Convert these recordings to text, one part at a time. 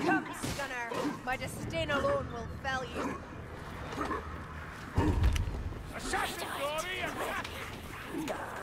Come, Stunner. My disdain alone will fell you. Assassin glory, assassin!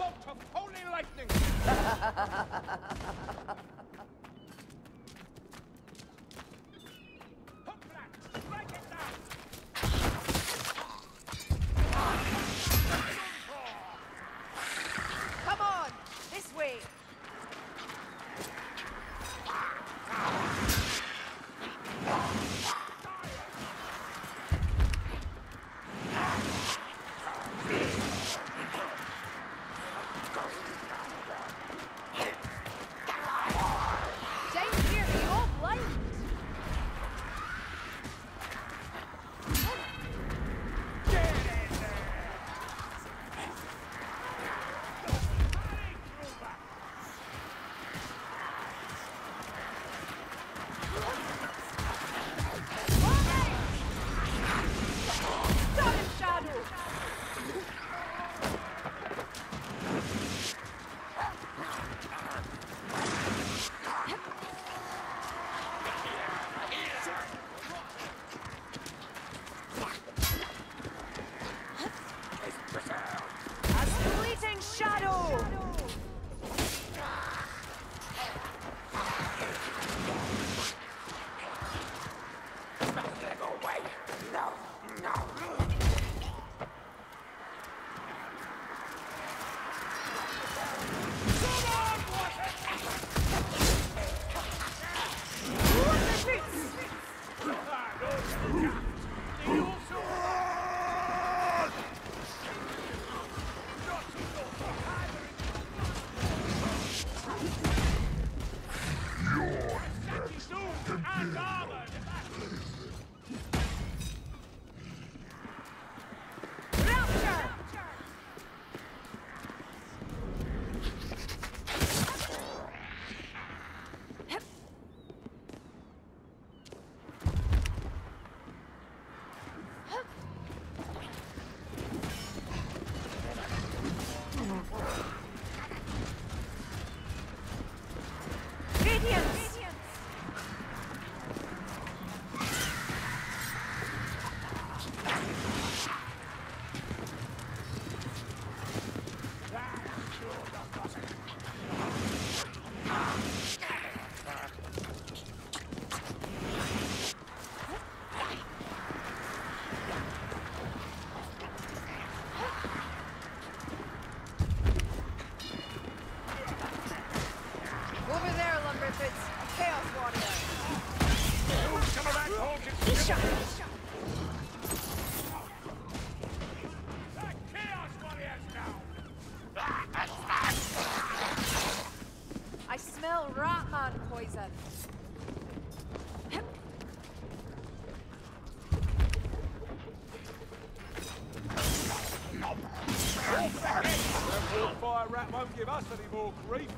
Bolt of holy lightning! Wonderful! There, Lumberfoots! Chaos Warrior! Some of that Chaos Warriors! I smell poison. Rat won't give us any more grief.